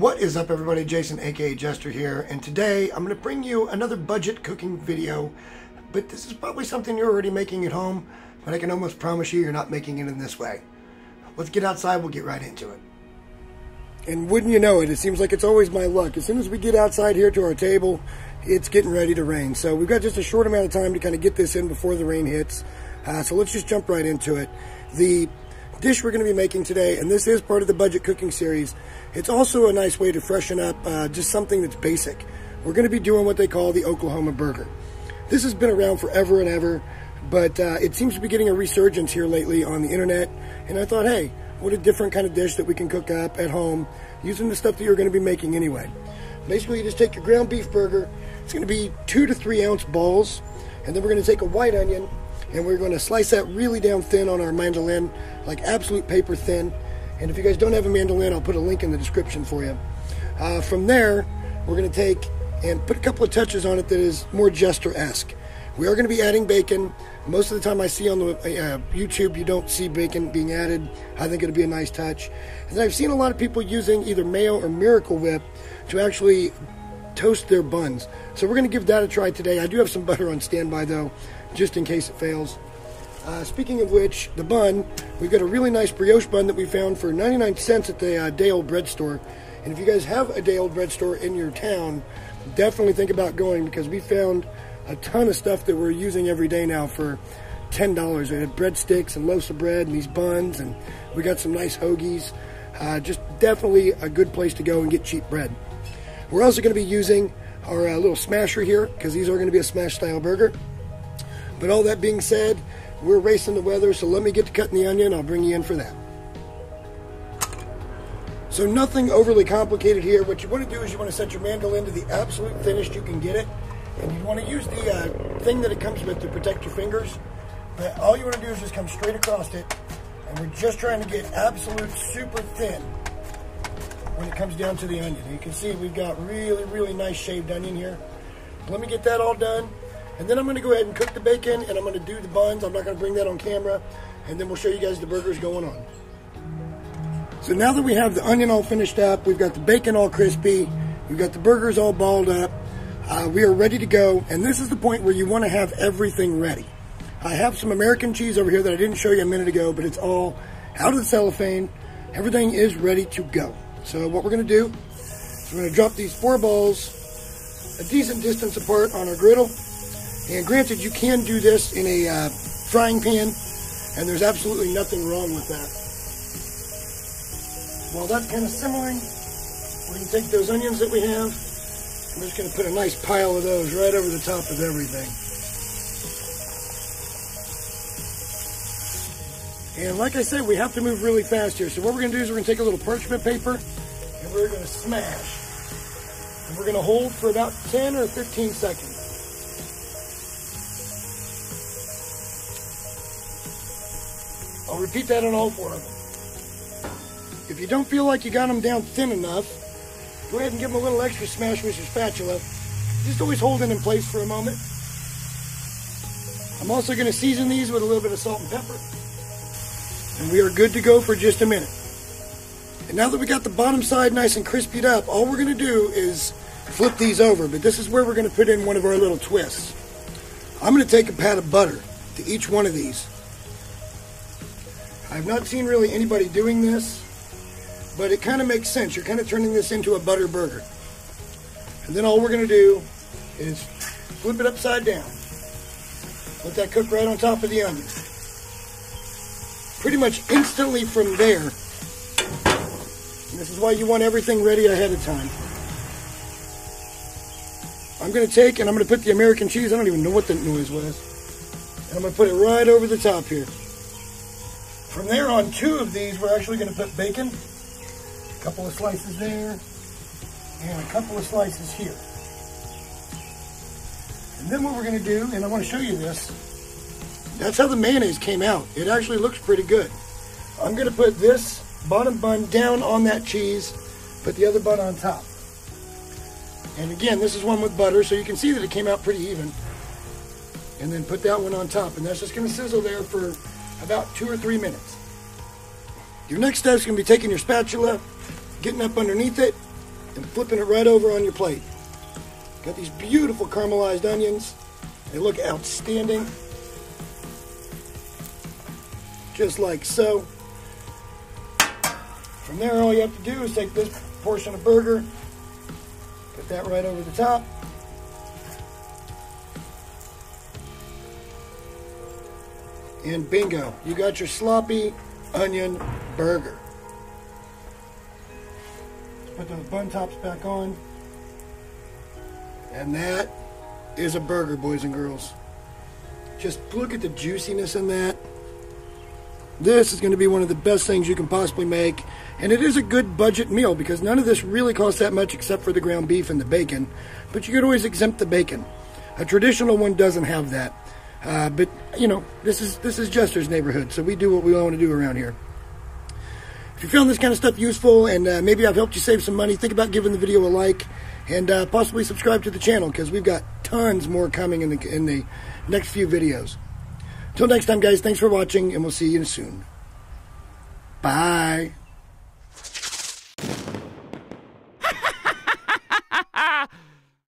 What is up everybody, Jason aka Jester here, and today I'm going to bring you another budget cooking video, but this is probably something you're already making at home, but I can almost promise you you're not making it in this way. Let's get outside, we'll get right into it. And wouldn't you know it, it seems like it's always my luck. As soon as we get outside here to our table, it's getting ready to rain. So we've got just a short amount of time to kind of get this in before the rain hits. Uh, so let's just jump right into it. The dish we're going to be making today, and this is part of the budget cooking series. It's also a nice way to freshen up uh, just something that's basic. We're going to be doing what they call the Oklahoma burger. This has been around forever and ever, but uh, it seems to be getting a resurgence here lately on the internet. And I thought, hey, what a different kind of dish that we can cook up at home using the stuff that you're going to be making anyway. Basically, you just take your ground beef burger. It's going to be two to three ounce balls, and then we're going to take a white onion and we're going to slice that really down thin on our mandolin, like absolute paper thin. And if you guys don't have a mandolin, I'll put a link in the description for you. Uh, from there, we're going to take and put a couple of touches on it that is more jester-esque. We are going to be adding bacon. Most of the time I see on the uh, YouTube, you don't see bacon being added. I think it'll be a nice touch. And I've seen a lot of people using either Mayo or Miracle Whip to actually toast their buns. So we're going to give that a try today. I do have some butter on standby though, just in case it fails. Uh, speaking of which, the bun, we've got a really nice brioche bun that we found for 99 cents at the uh, Day Old Bread Store. And if you guys have a Day Old Bread Store in your town, definitely think about going because we found a ton of stuff that we're using every day now for $10. We had breadsticks and loaves of bread and these buns, and we got some nice hoagies. Uh, just definitely a good place to go and get cheap bread. We're also going to be using our uh, little smasher here because these are going to be a smash style burger. But all that being said, we're racing the weather, so let me get to cutting the onion. I'll bring you in for that. So nothing overly complicated here. What you want to do is you want to set your mandolin to the absolute thinnest you can get it. And you want to use the uh, thing that it comes with to protect your fingers. But all you want to do is just come straight across it. And we're just trying to get absolute super thin when it comes down to the onion. You can see we've got really, really nice shaved onion here. Let me get that all done. And then I'm going to go ahead and cook the bacon and I'm going to do the buns. I'm not going to bring that on camera. And then we'll show you guys the burgers going on. So now that we have the onion all finished up, we've got the bacon all crispy, we've got the burgers all balled up, uh, we are ready to go. And this is the point where you want to have everything ready. I have some American cheese over here that I didn't show you a minute ago, but it's all out of the cellophane. Everything is ready to go. So what we're going to do is we're going to drop these four balls a decent distance apart on our griddle. And granted, you can do this in a uh, frying pan, and there's absolutely nothing wrong with that. While that's kind of simmering, we're going to take those onions that we have, we're just going to put a nice pile of those right over the top of everything. And like I said, we have to move really fast here. So what we're to do is we're to take a little parchment paper and we're going to smash. And we're to hold for about 10 or 15 seconds. I'll repeat that on all four of them. If you don't feel like you got them down thin enough, go ahead and give them a little extra smash with your spatula. Just always hold it in place for a moment. I'm also going to season these with a little bit of salt and pepper. And we are good to go for just a minute. And now that we got the bottom side nice and crispied up, all we're going to do is flip these over. But this is where we're going to put in one of our little twists. I'm going to take a pat of butter to each one of these. I've not seen really anybody doing this, but it kind of makes sense. You're kind of turning this into a butter burger. And then all we're going to do is flip it upside down. Let that cook right on top of the onion. Pretty much instantly from there, this is why you want everything ready ahead of time. I'm going to take and I'm going to put the American cheese, I don't even know what the noise was, and I'm going to put it right over the top here. From there on two of these, we're actually going to put bacon. A couple of slices there. And a couple of slices here. And then what we're going to do, and I want to show you this, that's how the mayonnaise came out. It actually looks pretty good. I'm going to put this bottom bun down on that cheese, put the other bun on top. And again, this is one with butter, so you can see that it came out pretty even. And then put that one on top, and that's just going to sizzle there for about two or three minutes. Your next step is going to be taking your spatula, getting up underneath it, and flipping it right over on your plate. Got these beautiful caramelized onions. They look outstanding. Just like so. From there, all you have to do is take this portion of burger, put that right over the top. And bingo, you got your sloppy onion burger. Let's put those bun tops back on. And that is a burger, boys and girls. Just look at the juiciness in that. This is going to be one of the best things you can possibly make. And it is a good budget meal because none of this really costs that much except for the ground beef and the bacon. But you could always exempt the bacon. A traditional one doesn't have that. Uh, but you know, this is this is Jester's neighborhood, so we do what we want to do around here. If you found this kind of stuff useful and uh, maybe I've helped you save some money, think about giving the video a like and uh, possibly subscribe to the channel because we've got tons more coming in the in the next few videos. Till next time, guys, thanks for watching, and we'll see you soon. Bye.